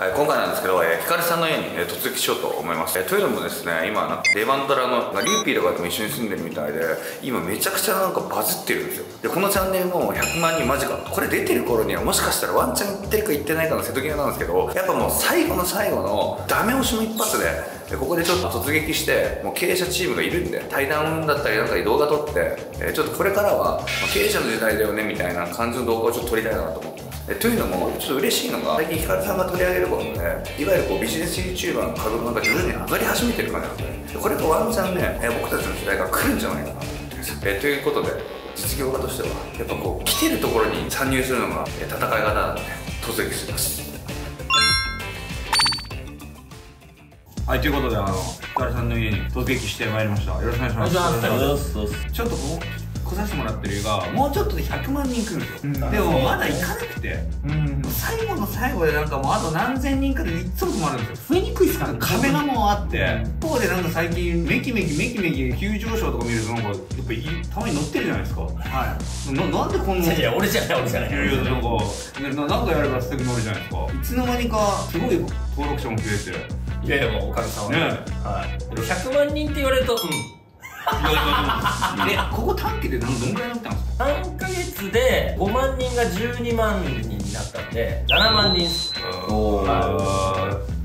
はい、今回なんですけど、えー、ヒカルさんの家に、えー、突撃しようと思います。えー、というのもですね、今、なんかレバンドラの、リューピーとかとも一緒に住んでるみたいで、今めちゃくちゃなんかバズってるんですよ。で、このチャンネルも100万人間近これ出てる頃にはもしかしたらワンチャン行ってるか行ってないかの瀬戸際なんですけど、やっぱもう最後の最後のダメ押しの一発で、でここでちょっと突撃してもう経営者チームがいるんで対談だったりなんか動画撮って、えー、ちょっとこれからは、まあ、経営者の時代だよねみたいな感じの動画をちょっと撮りたいなと思ってというのもちょっと嬉しいのが最近ヒカルさんが取り上げることでいわゆるこうビジネス YouTuber の稼働が徐々に上がり始めてるからなんでこれがワンチャンね、え僕たちの時代が来るんじゃないかな。と思ってます、えということで実業家としてはやっぱこう来てるところに参入するのが戦い方なんで突撃します。はいということであのヒカルさんの家に突撃してまいりました。よろしくお願いします。ちょっと来させてもらってる映画もうちょっとで100万人来るんですよ、うん、でもまだ行かなくて、うん、最後の最後でなんかもうあと何千人かでいつも止まるんですよ。増えにくいっすから壁がもうあって。一方でなんか最近メキメキメキメキ急上昇とか見るとなんかやっぱたまに乗ってるじゃないですか。はい。ななんでこんないや俺じゃない俺じゃない。いやいやなんかなんかやれば素敵乗るじゃないですか。いつの間にかすごい登録者も増えて。いやいやもうおかげさまで、ね、はい、100万人って言われるとうん えここ短期で何どんぐらいなったんですか？3か月で5万人が12万人になったんで7万人おお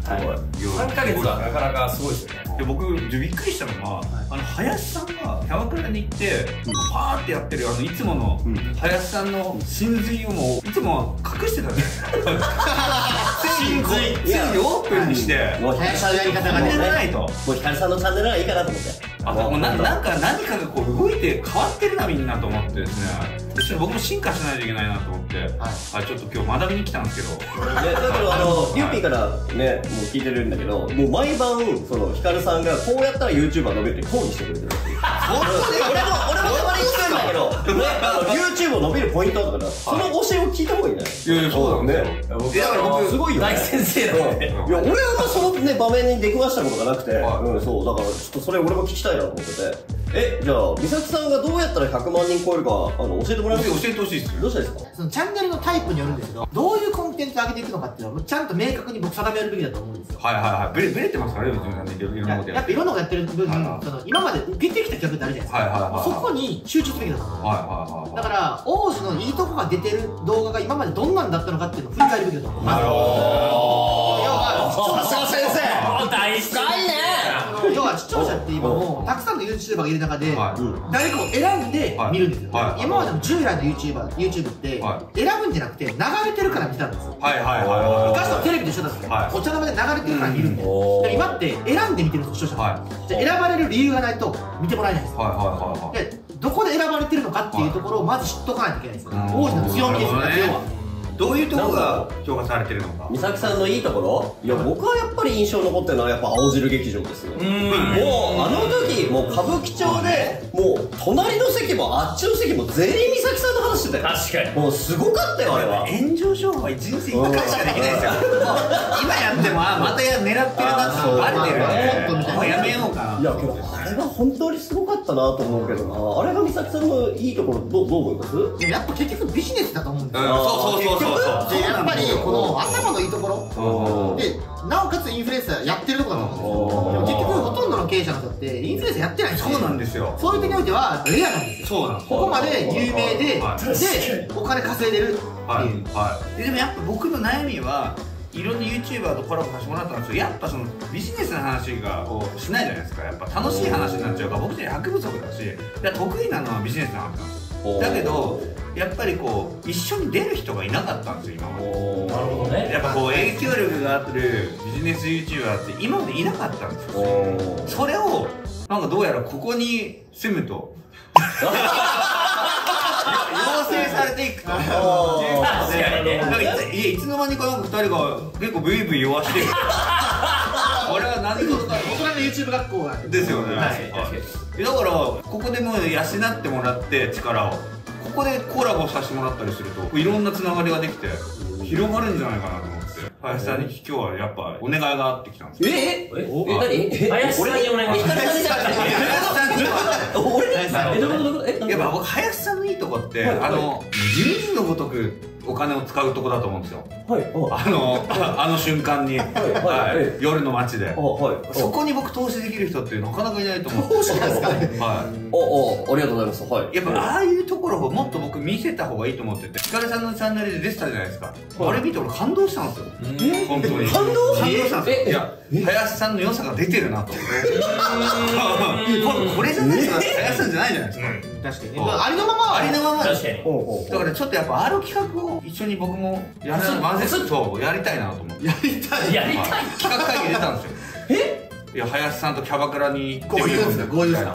はい、3か月はなかなかすごいですよね。で僕びっくりしたのが、はい、あの林さんがキャバクラに行って、うん、パーってやってるあのいつもの、うん、林さんの真髄をもういつも隠してたね 真髄ついにオープンにして、もう林さんのやり方がねないと。もう光さんのチャンネルがいいかなと思って。あもうななんか何かがこう動いて変わってるなみんなと思ってですね。ちょっと僕も進化しないといけないなと思って、はい、あちょっと今日学びに来たんですけど。だけどあのリューピーからねもう聞いてるんだけどもう毎晩そのヒカルさんがこうやったら YouTuber 伸びるって講義してくれてるっていう。本当に？俺も俺もたまに聞くんの？YouTube を伸びるポイントとかその教えを聞いた方がいいね。いやいやそうだね。だから僕すごいよ、ね、大先生だね。いや俺はそのね場面に出くわしたことがなくて、うんそうだからちょっとそれ俺も聞きたいなと思っててえじゃあ美咲さんがどうやったら100万人超えるかあの教えてもらえます？教えてほしいですどうしたらいいですか？そのチャンネルのタイプによるんですけどどういうコンテンツを上げていくのかっていうのはちゃんと明確に僕定めるべきだと思うんですよ。はいはいはい。ブレブレてますからね別にいろんなこと。やっぱいろんなことやってる分、はいはい、その今まで受けてきた曲ってあるじゃないですか、はいはいはい、そこに集中すべきだと思うんです、はいはいはい、だから王子のいいとこが出てる動画が今までどんなんだったのかっていうのを振り返るべきだと思いますなるほど。要は先生。大好きね要は視聴者って今もうたくさんの YouTuber がいる中で、誰かを選んで見るんですよ、今までの従来の YouTuber YouTube って選ぶんじゃなくて流れてるから見たんですよ。はいはいはい昔のテレビと一緒なん。ですよ、お茶の間で流れてるから見るんで、今って選んで見てるんです視聴者が、じゃ選ばれる理由がないと見てもらえないんですはいはいはいでどこで選ばれてるのかっていうところをまず知っとかないといけないです王子の強みですよね。要はどういうところが評価されてるのか。美咲さんのいいところ？いや僕はやっぱり印象残ってるのはやっぱ青汁劇場ですよもうあの時もう歌舞伎町でもう隣の席もあっちの席も全員美咲さんの話してたよ。確かに。もうすごかったよあれは。炎上商法は人生1回しかできないですよ今やってもまたや狙ってるなってバレてるもうやめいやけどあれは本当にすごかったなと思うけどな。あれが美咲さんのいいところどどう思います？やっぱ結局ビジネスだと思うんですよ。そうそうそう局でやっぱりこの頭のいいところ。でなおかつインフルエンサーやってるとこだと思うんですよ。結局ほとんどの経営者の人ってインフルエンサーやってないそうなんですよ。そういう時においてはレアなんですよ。そうなんですここまで有名で、でお金稼いでるっていう、はい、でもやっぱ僕の悩みはいろんな YouTuber とコラボさせてもらったんですけどやっぱそのビジネスの話がこうしないじゃないですか。やっぱ楽しい話になっちゃうから僕自身博物足だし得意なのはビジネスの話なんですだけどやっぱりこう一緒に出る人がいなかったんですよ今までなるほどね。やっぱこう影響力があるビジネス YouTuber って今までいなかったんですよ。それをなんかどうやらここに住むと。養 成されていくと。確かにね。いいつの間にかなんか二人が結構ブイブイ弱してる。俺は何事か大人の YouTube 学校がですよね、はい、だからここでもう養ってもらって力を。ここでコラボさせてもらったりするといろんなつながりができて広がるんじゃないかなと林さんに今日はやっぱお願いがあってきたんです。え？え？え？何？林さんにお願い。します林さん俺さん。え？どういうこと？やっぱ僕林さんのいいとこってあの地味のごとくお金を使うとこだと思うんですよ。はいあの あの瞬間に、はいはい夜の街で。あはい。そこに僕投資できる人ってなかなかいないと思うどうしたんですかね。はい。おおありがとうございます。はい。やっぱああいうところをもっと僕見せた方がいいと思ってて。ひかるさんのチャンネルで出てたじゃないですか、あれ見て俺感動したんですよ。え？本当に。感動？感動したんですよえいや林さんの良さが出てるなと。思ってこれこれじゃないですか？林さんじゃないじゃないですか、確かにね。まあありのままはありのままで。確かに。だからちょっとやっぱある企画を一緒に僕もやら混ぜそうやりたい。なと思ってやりたい。やりたい。企画会議出たんですよ。え？いや林さんとキャバクラに合流ですね合流ですね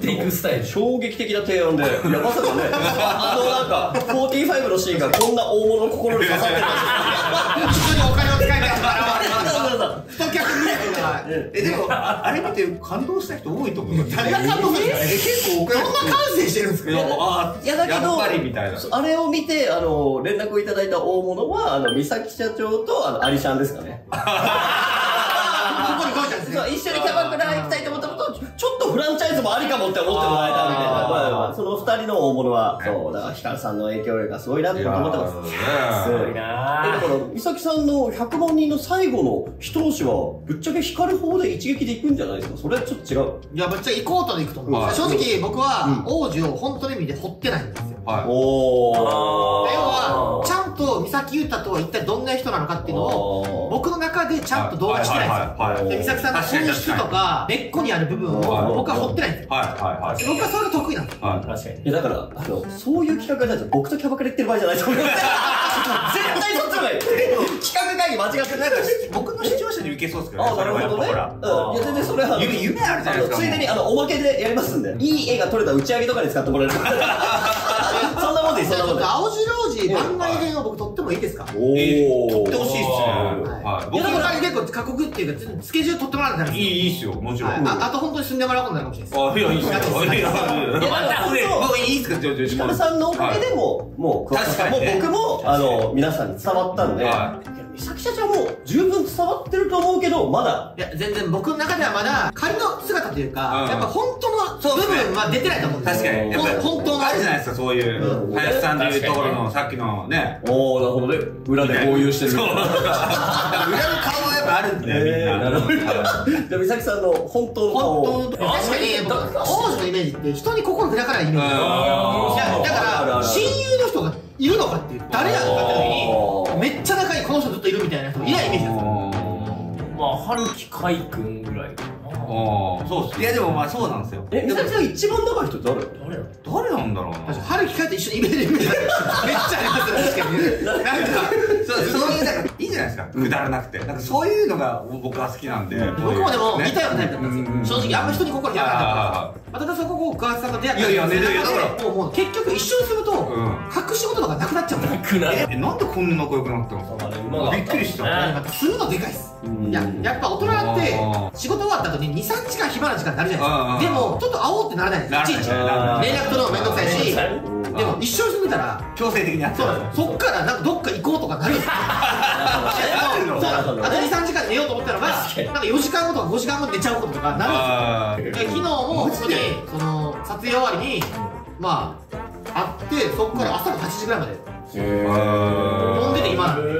テイクスタイル。衝撃的な提案で、いやまさかね、あのなんか、45のシーンがこんな大物の心に刺さってる一緒 にお金を使いたい。からなんて太客見るってい。うのはえでもああれ見て感動した人多いと思うよ。誰が感動するんですか結構多くないどんな感性してるんですか？いやあいやだけどあれを見て、あの、連絡をいただいた大物は、あの、三崎社長と、あの、アリシャンですかね。ここに動いたんですね。そう、一緒にキャバクラ行フランチャイズもありかもって思ってもらえたみたいな。まあまあその二人の大物は、そう、だからヒカルさんの影響力がすごいなって思ってます。すごいいなえだから、美咲さんの100万人の最後の一押しは、ぶっちゃけ光る方で一撃でいくんじゃないですか？それはちょっと違う。いやぶっちゃけ行こうとで行くと思う、はい正直僕は王子を本当の意味で掘ってないんですよはおー。要はと三崎優太とは一体どんな人なのかっていうのを僕の中でちゃんと動画してないんですよで美咲さんの本質とか根っこにある部分を僕は掘ってないんですよはいはいはい僕はそれが得意なんですよはい確かにいやだから、あの、そういう企画がないと僕とキャバクラ行ってる場合じゃないと思う。絶対そっちの方がいい。企画会議間違ってないから。僕の視聴者に受けそうですけどねあ、なるほどね。うん。いや、全然それは。夢夢あるじゃないですかついでに、あの、おまけでやりますんで。いい絵が撮れた打ち上げとかに使ってもらえる。そんなもんでいい、じゃあちょっそんなもんでいい。と青白王子番外編を僕撮ってもいいですか？おー。撮ってほしいっすね。はい。はい。僕の場合結構過酷っていうかスケジュール取ってもらうんじゃないいですいいいっすよ。もちろん。か、はい、ああと本当に住んでもらうことになるかもしれないです。あいやいいっすよ。いやまた上そう。もういいっすか？ちょちょヒカルさんのおかげでも、もう、確かにね。僕も、あの、皆さんに伝わったんで、はい美咲社長も十分伝わってると思うけど、まだ、いや全然僕の中ではまだ仮の姿というか、うん。やっぱ本当の部分は出てないと思うんですよ。確かに。本当の。あるじゃないですかそういううん。林さんでいうところのさっきのね。おー、なるほどね。裏で合流してる。そう。裏の顔はやっぱあるんだよみんえーなるほど。なじゃあ、美咲さんの本当の顔を。本当確かに僕王子のイメージって人に心開かないイメージだから親友の人がいるのかっていう誰なのかって時あにめっちゃ仲いいっといるみたいな人いないイメージですよまあ春樹海君ぐらいかな。おーそうっすいやでもまあそうなんですよ。え、美咲さん一番長い人誰？誰だ誰なんだろうな。春樹帰って一緒にイベントで見てためっちゃありますよ。確かに。ね なんかそういうなんかじゃないですか。くだらなくて。なんかそういうのが僕は好きなんで。僕もでも似たようなタイプだったうん。うんんですよ正直あんま人に心開かなかあったまたそここう桑田さんと出会ったいやいやからもうもう結局一緒に住むとうん隠し事とかなくなっちゃうんだよくなるえなんでこんな仲良くなったんですか馬がびっくりしたねやっぱ住むのでかいっす。うん。いややっぱ大人って仕事終わった後に23時間暇な時間になるじゃないですか。でもちょっと会おうってならないですならない。いちいち。連絡取るのめんどくさいし。うんでも一緒に住んでたら強制的にやってそっからなんかどっか行こうとかなるんですよ。でもそうなんですよあと23時間寝ようと思ったのがなんか4時間後とか5時間後に寝ちゃうこととかなるんですよ。昨日も本当にその撮影終わりにまあ会ってそこから朝の8時ぐらいまで。飲んでて今なんで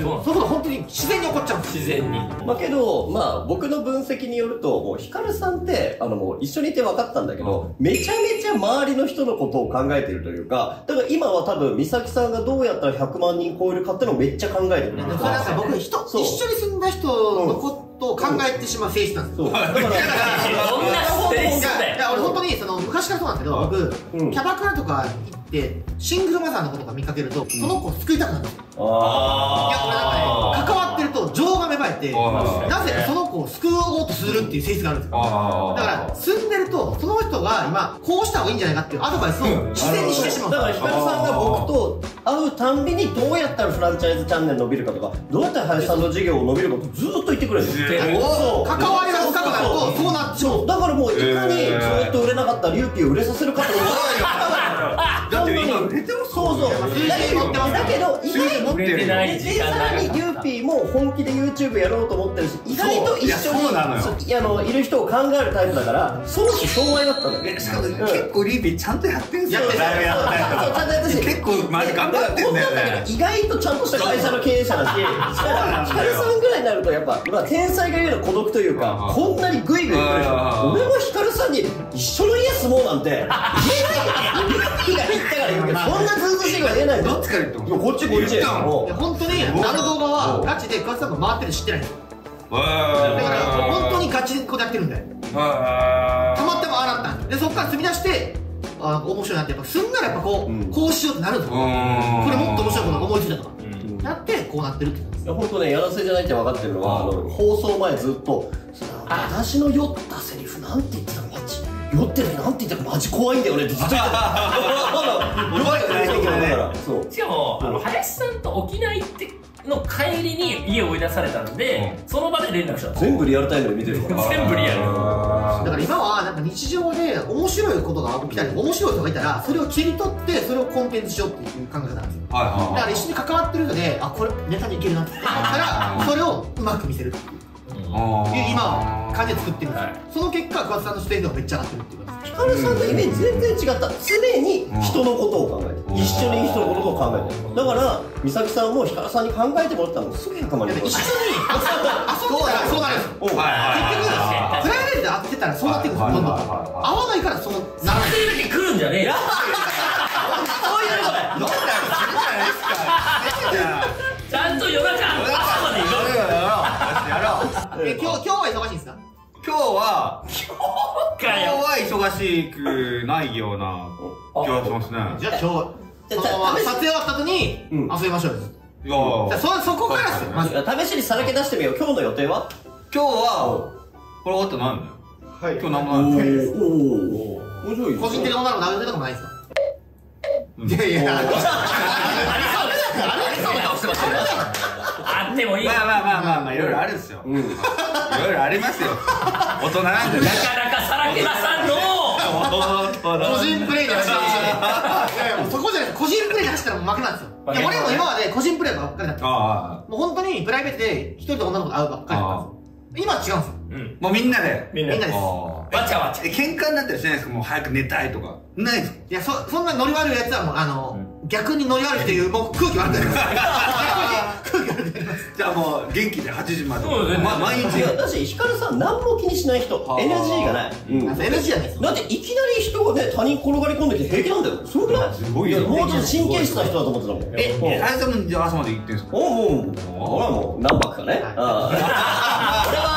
でもそういうこと本当に自然に起こっちゃうんです自然に。まあけど、まあ僕の分析によると、もうヒカルさんって、あのもう一緒にいて分かったんだけど、めちゃめちゃ周りの人のことを考えてるというか、だから今は多分美咲さんがどうやったら100万人超えるかってのをめっちゃ考えてる。でもそれなんか僕人一そう。緒に住んだ人のことを考えてしまう性質なんですよ。そう。だから、どんな性質だよいや俺本当にその昔からそうなんですけど僕、うん。キャバクラとか行ってシングルマザーの子とか見かけると、その子を救いたくなるんですよあいや俺なんかね関わってると情が芽生えてなぜかその子を救おうとするっていう性質があるんですよ。あだから住んでるとその人が今こうした方がいいんじゃないかっていうアドバイスを自然にしてしまう。だからヒカルさんが僕と会うたんびにどうやったらフランチャイズチャンネル伸びるかとかどうやったら林さんの事業を伸びるかってずーっと言ってくれるんですよ関わりが深くなるとそうなっちゃう。だからもういかにずっと売れなかったリューピーを売れさせるかってこと思だって今売れてますそうそう。だけどだけど意外持ってるよ売れてない。でさらにリーピーも本気で YouTube やろうと思ってるし意外と一緒そういあのいる人を考えるタイプだから。相思相愛だったんだよえしかもうん結構リーピーちゃんとやってんすよやってるライブやったりとそうちゃんとやってるし結構マジ頑張ってんだよね意外とちゃんとした会社の経営者だしヒカルさんぐらいになるとやっぱ、まあ、天才がゆえの孤独というかうんこんなにグイグイ俺はヒカルさんに一緒の家住もうなんて言えないよリッキーが言ったから言うけどそんなずうしいこと言えないどっちから言っても。いやこっちこっち。本当にあの動画はガチで桑田さんが回ってるの知ってないだから本当にガチでこうやってるんだよ。たまたまああなったんでそこから積み出してあ面白いなってやっぱすんならやっぱこう、うん。こうしようってなるんですよこれもっと面白いこと思いついたとか、なってこうなってるって言うんですいや本当ねやらせじゃないって分かってるのはあの放送前ずっと「私の酔ったセリフなんて言ってたの酔ってる時なんて言ってたのマジ怖いんだよね」ってずっと言ってた。弱いからだからそう。しかも、あの林さんと沖縄行っての帰りに家を追い出されたんで、その場で連絡した全部リアルタイムで見てるから。全部リアルだから今はなんか日常で面白いことが起きたり面白い人がいたらそれを切り取ってそれをコンテンツしようっていう考え方なんですよ。だから一緒に関わってる人であこれネタにいけるなって思ったらそれをうまく見せるっていう今感じで作ってるんですよ、その結果桑田さんの出演度がめっちゃ上がってるっていうかヒカルさんのイメージ全然違った。常に人のことを考えてる。一緒に人のことを考えてる。だから美咲さんもヒカルさんに考えてもらったらもうすぐ100万人一緒に遊んでたらそうなる。んですよ。結局プライベートで会ってたらそうなってくるんですよ。どんどん会わないからそうならない。来るんじゃねえよ今日は今日は忙しくないような気がしますね。じゃあ今日撮影終わった後にうん。遊びましょうよ。いやじゃあそそこからですよ。まず試しにさらけ出してみよう。今日の予定は？今日はこれ終わったら何だよはい。今日何もないおお面白い個人的な女の子殴るとかもないですか？うん。いやいや。ありそう。な顔してましたよもいい。なまあまあまあまあまあいろいろあるんですよ。いろいろありますよ。大人なんでね。かなかさらけ出さんの。個人プレイで走ってるいやいやもうそこじゃないです。個人プレイで走ったらもう負けなんですよ。いや俺も今まで個人プレイばっかりだった。あもう本当にプライベートで一人で女の子と会うばっかりだったんですよ。今は違うんですよ。うん。あもうみんなで。みんなみんなです。あわちゃわちゃ。え喧嘩になったりしないですか？もう早く寝たいとか。ないですかいやそそんなノリ悪いやつはもうあの逆にノリ悪いっていうもう空気悪くなります空気悪くなりますじゃあもう元気で8時まで。そうですね。ま毎日。いやだしヒカルさん何も気にしない人 NG がない、うん。NG じゃないですよだっていきなり人がね他人転がり込んできて平気なんだよ。すごくな。いすごいよやもうちょっと神経質な人だと思ってたもん。えうんあやさんもじゃあ朝まで行ってんすか？おうもう俺はもう何泊かね、俺 は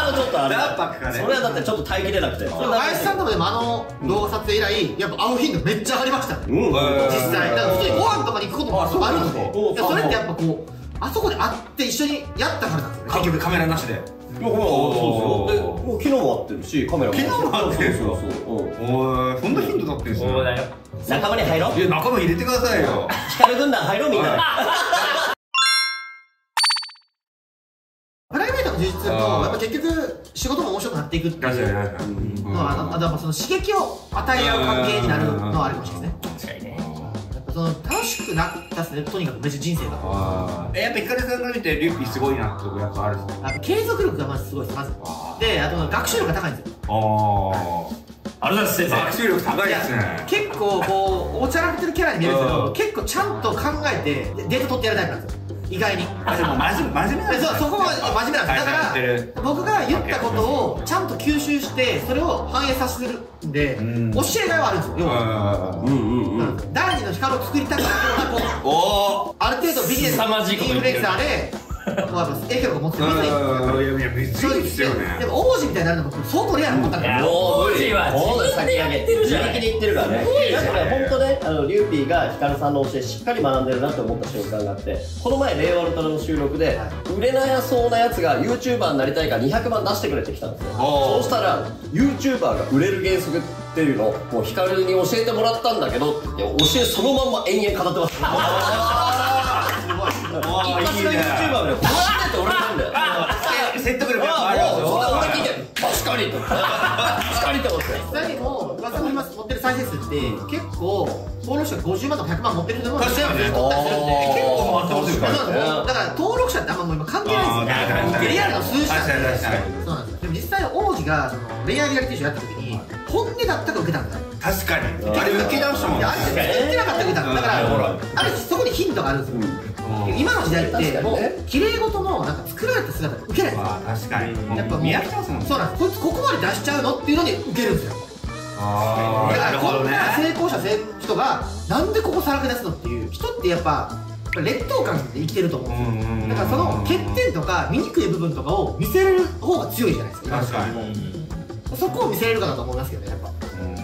あのちょっとあれ。何泊かね。それはだってちょっと耐えきれなくて。でも林さんともでもあの動画撮影以来やっぱ会う頻度めっちゃ上がりました。ねうん。実際。だから普通にご飯とかに行くこともあるので。それってやっぱこうあそこで会って一緒にやったからなんですよね。結局。カメラなしで。いやほらそうですよ。でもう昨日も会ってるしカメラも。昨日も会ってるそうそうおいそんな頻度だってんすそうだよ。仲間に入ろう。いや仲間入れてくださいよ。ヒカル軍団入ろうみんな。で プライベートの充実とやっぱ結局仕事も面白くなっていくっていう。確かに確かに。のはあのあとやっぱその刺激を与え合う関係になるのはあるかもしれないですねその楽しくなったっすねとにかく別に人生が。あー。えやっぱヒカルさんが見てリュッピーすごいなってとこやっぱあるんですかあと継続力がまずすごいですまずあであと学習力が高いんですよ。あありがとうございます先生。学習力高いですね。結構こうおちゃらけてるキャラに見えるんですけうん。ど結構ちゃんと考えてデータ取ってやるタイプなんですよ意外に。あでも真面目真面目なんでそそこが真面目なんです。だから僕が言ったことをちゃんと吸収してそれを反映させるんでうん。教えがいはあるんですよ。要は。ううんうん。うん第二の光を作りたくなるのがこうある程度ビジネスインフルエンサーでこうやっぱ影響力を持ってる人にいやいやめっちゃいいですよね。でも王子みたいになるのも相当レアなもんだからいや王子は自分でやってるじゃない自力で言ってるからねごいじゃんなんかね本当ねあのリューピーがヒカルさんの教えしっかり学んでるなって思った瞬間があってこの前令和ウルトラの収録で売れなそうなやつが YouTuber になりたいから200万出してくれってきたんですよ。そうしたら YouTuber が売れる原則っていうのをもうヒカルに教えてもらったんだけど教えそのまんま延々語ってます 一発の YouTuber でこうやって俺なんだよ説得力あありますよもうそんな俺聞いて確かに。と確かに。って思って実際にも噂の今持ってる再生数って結構登録者が50万とか100万持ってる人も確かにね取ったりするんで結構回ってますよだから登録者ってあんまもう今関係ないんですよリアルの数字なんででも実際王子がその恋愛リアリティショーやった時に本音だったから受けたんだよ確かにあれ受け直したもんいやあれ絶対言ってなかったら受けたんだだからある種そこにヒントがあるんですよ今の時代ってもう綺麗事のなんか作られた姿が受けないんですよあ確かに。やっぱ見飽きてますもんね。そうなんです。こいつここまで出しちゃうのっていうのに受けるんですよ。ああなるほどね。な成功者せ人がなんでここさらけ出すのっていう人ってやっぱ劣等感で生きてると思うんですよ。だからその欠点とか醜い部分とかを見せれる方が強いじゃないですか。確かに。そこを見せれるかなと思いますけどねやっぱ。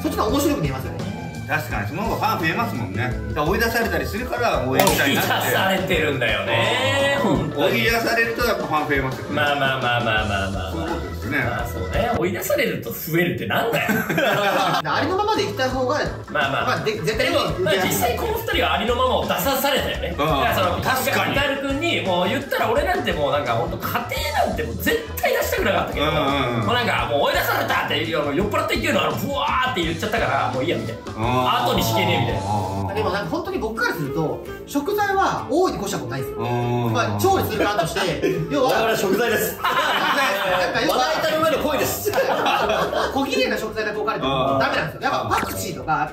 そっちの方が面白く見えますよね確かにその方がファン増えますもんね。追い出されたりするから応援した追い出いなって。されてるんだよね追い出されるとやっぱファン増えますよね。まあまあまあまあまあまあそういうことですよね。まあそうね追い出されると増えるってなんだよ。ありのままで生きたい方がまあまあ。まあで絶対でにも、まあ、実際この二人はありのままを出さされたよね。だからその確かに。ヒカル君にもう言ったら俺なんてもうなんか本当家庭なんてもう絶対出したくなかったけど、うんもうなんかもう追い出されたって酔っ払って言ってるのあのブワーって言っちゃったからもういいやみたいな。後に引けねえみたいなでもなんか本当に僕からすると食材は大いに越したことないんですよ。うん。まあ調理する側として 要は我々は食材です。なんか要まなは板の上の恋です。小綺麗な食材だけ置かれてもダメなんですよ。やっぱパクチーとか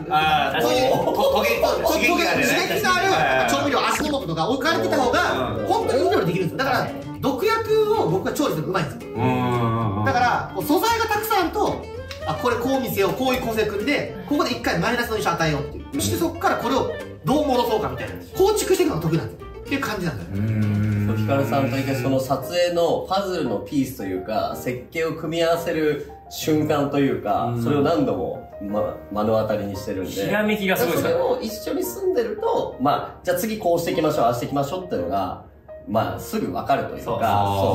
そういうととげそう刺激のある調味料足の素とか置かれてた方がうん。本当にいい料理できるんですよ。だから毒薬を僕は調理するのうまいんですよ。うん。だから素材がたくさんあるとあこれこう見せようこういう構成組んでここで一回マイナスの印象与えようっていう。そしてそこからこれをどう戻そうかみたいな。構築していくのが得意なんですよ。っていう感じなんですよヒカルさんといてその撮影のパズルのピースというか設計を組み合わせる瞬間というかそれを何度も、ま、目の当たりにしてるんで。ひらめきがすごいですよそれを一緒に住んでるとまあじゃあ次こうしていきましょうああしていきましょうっていうのがまあすぐ分かるというかそう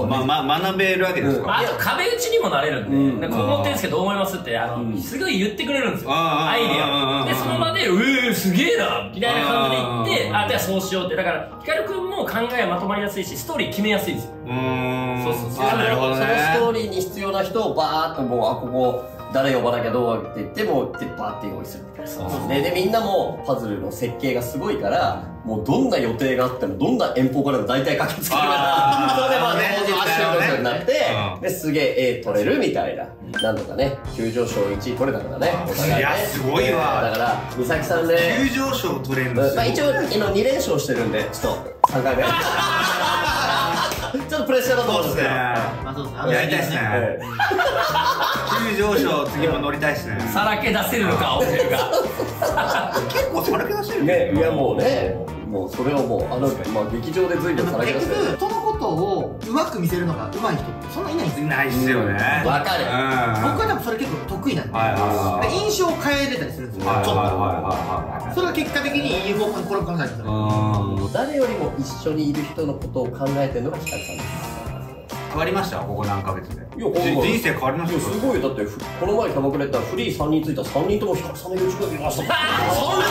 そう。まあまあ学べるわけですうん。かまあ、あと壁打ちにもなれるんで、うん。でここってんですけどどう思いますって、あの、うん。すごい言ってくれるんですよ。アイデうんうんうんうんア。を。で、その場で、うー、すげえなみたいな感じで言って、うんあ、じゃあそうしようって。だから、ヒカルくんも考えまとまりやすいし、ストーリー決めやすいんですよ。うーん。そうそうそう。あなるほどね。そのストーリーに必要な人をバーッともうあここ誰呼ばなきゃどうって言ってもでバーって用意するみたいな。そうででみんなもパズルの設計がすごいからもうどんな予定があってもどんな遠方からでも大体駆けつけるか。らそれでまあねね足のことになってうん。ですげえ A 取れるみたいな。なんとかね急上昇1位取れたからね。お互いねいやすごいわ。だから美咲さんね急上昇取れるんですまあ、一応今2連勝してるんでちょっと3回目 ちょっとプレッシャーだと思うんですけどまあそうですね。やりたいっすね。ええ急上昇次も乗りたいっすね。さらけ出せるのか、青汁が。結構さらけ出してるね、いやもうね、もうそれをもう、あの、まあ劇場で随分さらけ出結してる。局人のことをうまく見せるのがうまい人ってそんないないんですよ。ないっすよね。わかるはいはいはいで印象を変えれたりするんですよ。ちょっはいはいはいはい。と。それが結果的にいい方向に転がされてるはい。誰よりも一緒にいる人のことを考えてるのがヒカルさんです。変わりましたここ何ヶ月で？いや人生変わりました？すごい、だってふ、この前キャバクラやったらフリー3人ついたら3人ともヒカルさんの YouTube 見ました。そんな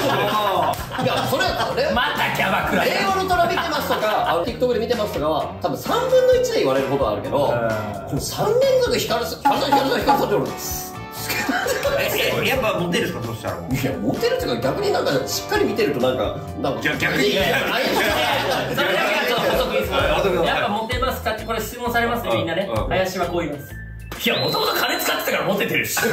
こといや、それやったらね。またキャバクラ令和の虎見てますとか、あの TikTok で見てますとかは、多分3分の1で言われることはあるけど、この3連続ヒカルさん、ヒカルさん、ヒカルさん、ヒカルさんって言われるえやっぱモテるんですかそしたらもう。いや、モテるっていうか逆になんかしっかり見てるとなんか、なんか。じゃあ逆に。いやいやいやいやいやそれだけはちょっと補足いいですはい補足やっぱモテますかってこれ質問されますねみんなね。林はこう言いますいやもともと金使ってたからモテてるし。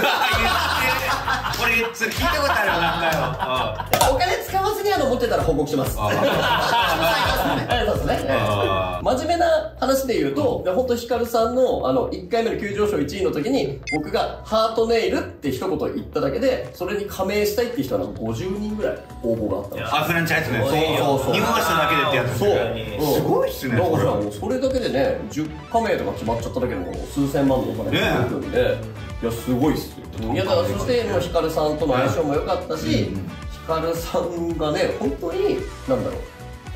俺聞いたことあるよ。何回もお金使わずにあの持ってたら報告します。あはい そうですね。あ真面目な話で言うと、いや本当ヒカルさんの、あの、1回目の急上昇1位の時に、僕がハートネイルって一言言っただけで、それに加盟したいっていう人はなんか50人ぐらい応募があったんですよあフランチャイズね。そうそうそう。日本足だけでってやつそう。ねすごいっすねだからそれだけでね、10加盟とか決まっちゃっただけでも数千万のお金で、いや、すごいっすよ。いや、だからそして、もうヒカルさんとの相性も良かったし、ヒカルさんがね、本当に、なんだろう、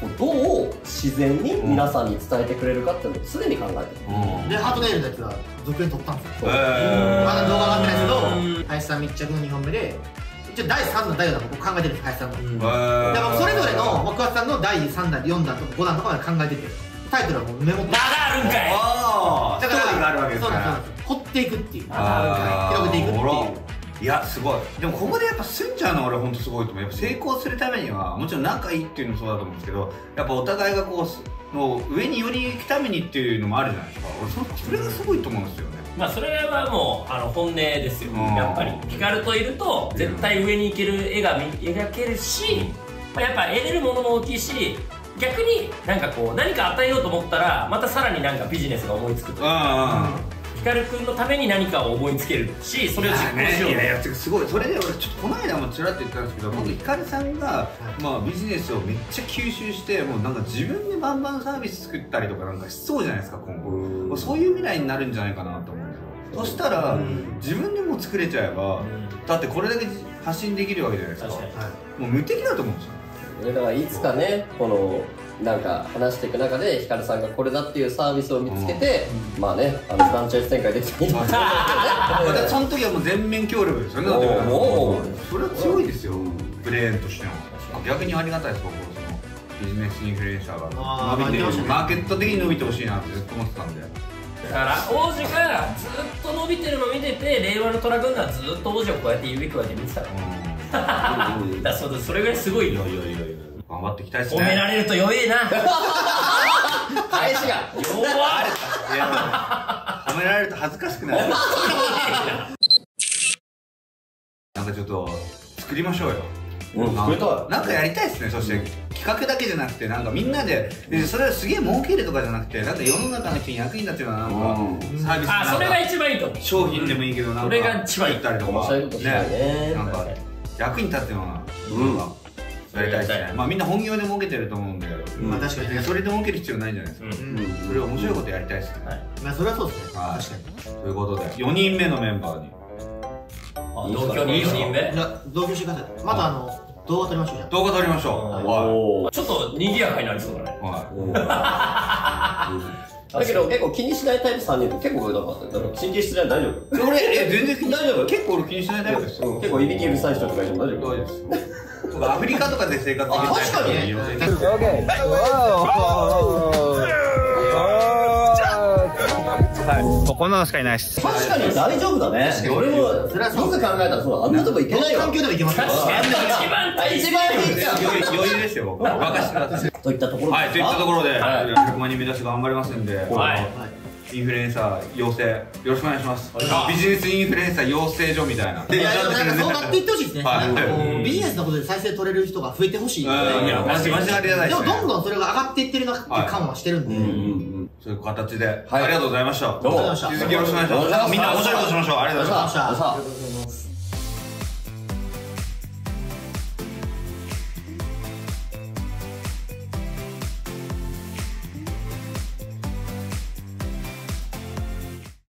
こうどう自然に皆さんに伝えてくれるかっていうのを常に考えてる。でハートネイルのやつは続編撮ったんですよ。えまだ動画上がってないですけど林さん密着の2本目で一応第3弾第4弾僕考えてるんです林さんの。ー。でもそれぞれの僕はさんの第3弾4弾とか5弾とかまで考えててタイトルはもうメモってまだあるんかい。ああストーリーがあるわけですそうからそうなんです掘っていくっていう。広げていくっていう。いやすごい。でもここでやっぱすんちゃんの俺本当すごいと思う。やっぱ成功するためにはもちろん仲いいっていうのもそうだと思うんですけどやっぱお互いがこうの上により行くためにっていうのもあるじゃないですか。俺そそれがすごいと思うんですよね。まあそれはもうあの本音ですよ。うんやっぱりヒカルといると絶対上に行ける絵が見描けるし、まあ、やっぱ得れるものも大きいし逆になんかこう何か与えようと思ったらまたさらになんかビジネスが思いつくというか。ヒカル君のために何かを思いつけるしそれを実行しよう。いやいやすごい。それで俺ちょっとこの間もちらっと言ったんですけど僕ヒカルさんが、まあ、ビジネスをめっちゃ吸収してもうなんか自分でバンバンサービス作ったりとかなんかしそうじゃないですか今後。そういう未来になるんじゃないかなと思うんですよそしたら自分でもう作れちゃえばだってこれだけ発信できるわけじゃないですか。確かに。もう無敵だと思うんですよ。だからいつかねこのなんか話していく中でヒカルさんがこれだっていうサービスを見つけて、まあねあのフランチャイズ展開できた。らいいなと思またその時はもう全面協力ですよねだっておー。それは強いですよ。ブレーンとしての逆にありがたいです僕そのビジネスインフルエンサーが。伸びてマーケット的に伸びてほしいなってずっと思ってたんで。だから王子がずっと伸びてるのを見てて令和の虎軍団はずっと王子をこうやって指くわえて見てたから だからそそれぐらいすごいよ頑張っていきたいですね。褒められると弱えな。返しが。弱っ。いや褒められると恥ずかしくなる。なんかちょっと作りましょうよ。うんなん作りたなんかやりたいですねそして企画だけじゃなくてなんかみんなで。でそれはすげえ儲けるとかじゃなくてなんか世の中の人に役に立つようななんかサービスあそれが一番いいと思う。商品でもいいけどなんかそれが一番いい作ったりとか。ね。なんか役に立つようなうんやりたいですねまあみんな本業で儲けてると思うんでまあ確かに。それで儲ける必要ないじゃないですか。それ面白いことやりたいですねまあそれはそうですね。はい。確かに。ということで。4人目のメンバーに。あ同居に4人目？じゃあ同居してください。またあ。の動画撮りましょうじゃ動画撮りましょう。ちょっと賑やかになりそうだね。い。はい だけど結構気にしないタイプ3人って結構多かったよだから神経質じゃ大丈夫。俺え全然気に大丈夫？結構俺気にしないタイプですよ。結構いびきうるさい人とかいても大丈夫。大丈夫。です僕アフリカとかで生活できる確かに。いいよこんなのしかいないです。確かに大丈夫だね。俺もよく考えたらそうあんなとこ行けないよ環境でもいけますよ。一番大事一番いいじゃん。余裕余裕ですよ僕。任せてくださいといったところはいといったところではい。100万人目指して頑張りますんではい。インフルエンサー養成よろしくお願いします。ビジネスインフルエンサー養成所みたいな。いやでもなんかそうなっていってほしいですね。はい。ビジネスのことで再生取れる人が増えてほしいうんいやマジマジありがたいでですね。もどんどんそれが上がっていってるなって感はしてるんで、そういう形で、はい。ありがとうございました。どうも続きよろしくお願いします。みんな面白いことしましょう。ありがとうございました